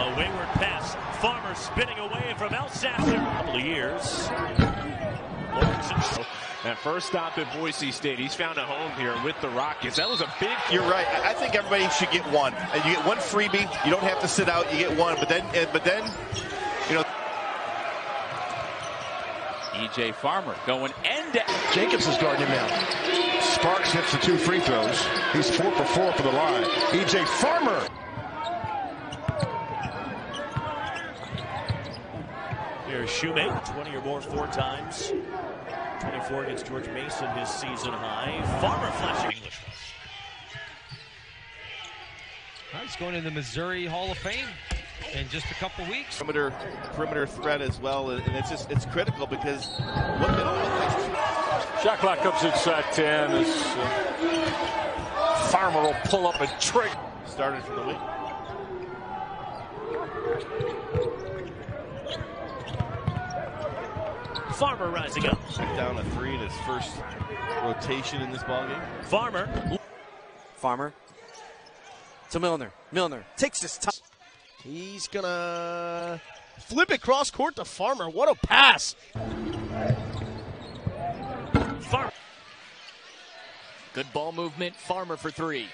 A wayward pass. Farmer spinning away from Elsasser. A couple of years. Lawrence That first stop at Boise State, he's found a home here with the Rockets. That was a big. You're right. I think everybody should get one. And you get one freebie. You don't have to sit out. You get one. But then, eh, but then, you know. EJ Farmer going end to Jacobs is guarding him now. Sparks hits the two free throws. He's four for four for the line. EJ Farmer. Here's Shumate, 20 or more four times. 24 against George Mason, his season high. Farmer flashing. English. He's going in the Missouri Hall of Fame in just a couple weeks. Perimeter, perimeter threat as well, and it's just it's critical because look at all the things. Shot clock comes inside 10. As, uh, Farmer will pull up a trick. Started from the wing. Farmer rising up. Down a three in his first rotation in this ballgame. Farmer. Farmer to Millner. Millner takes his time. He's gonna flip it cross court to Farmer. What a pass! Farmer. good ball movement. Farmer for three.